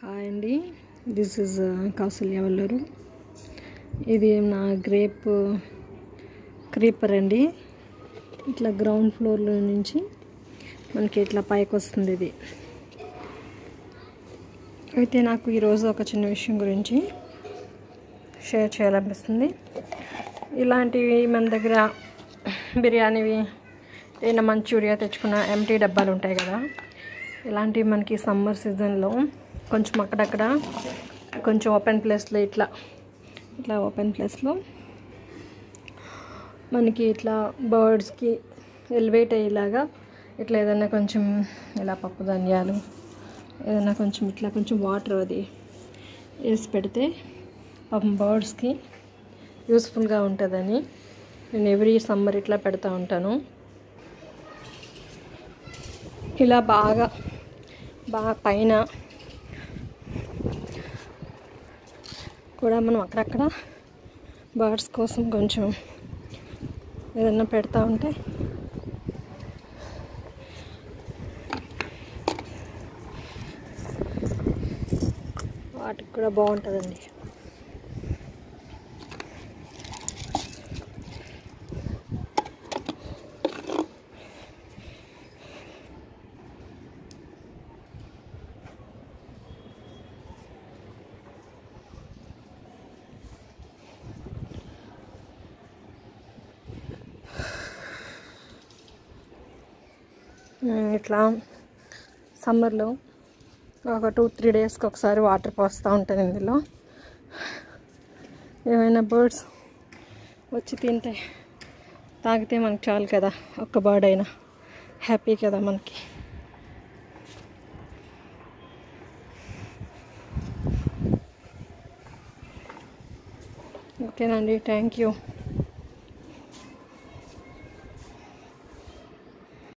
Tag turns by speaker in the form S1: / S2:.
S1: Hi అండి. This is uh, Kausalya Valluru. ఇది నా గ్రేప్ క్రీపర్ అండి. ఇట్లా గ్రౌండ్ ఫ్లోర్లో నుంచి మనకి ఇట్లా పైకి వస్తుంది ఇది. అయితే నాకు ఈరోజు ఒక చిన్న విషయం గురించి షేర్ చేయాలనిపిస్తుంది. ఇలాంటివి మన దగ్గర బిర్యానీవి ఏదైనా మంచూరియా తెచ్చుకున్న ఎంటీ డబ్బాలు ఉంటాయి కదా ఇలాంటివి మనకి సమ్మర్ సీజన్లో కొంచెం అక్కడక్కడ కొంచెం ఓపెన్ ప్లేస్లో ఇట్లా ఇట్లా ఓపెన్ ప్లేస్లో మనకి ఇట్లా బర్డ్స్కి ఎలివేట్ అయ్యేలాగా ఇట్లా ఏదైనా కొంచెం ఇలా పప్పు ధాన్యాలు ఏదైనా కొంచెం ఇట్లా కొంచెం వాటర్ అది వేసి పెడితే పాపం బర్డ్స్కి యూస్ఫుల్గా ఉంటుందని నేను ఎవ్రీ సమ్మర్ ఇట్లా పెడతా ఉంటాను. ఇలా బాగా బాగా పైన కూడా మనం అక్కడక్కడ బర్డ్స్ కోసం కొంచెం ఏదన్నా పెడతా ఉంటే వాటికి కూడా బాగుంటుందండి. ఇట్లా సమ్మర్లో ఒక టూ త్రీ డేస్కి ఒకసారి వాటర్ పోస్తూ ఉంటుంది ఇందులో. ఏమైనా బర్డ్స్ వచ్చి తింటే తాగితే మనకు చాలు కదా ఒక్క బర్డ్ అయినా హ్యాపీ కదా మనకి. ఓకేనండి థ్యాంక్ యూ.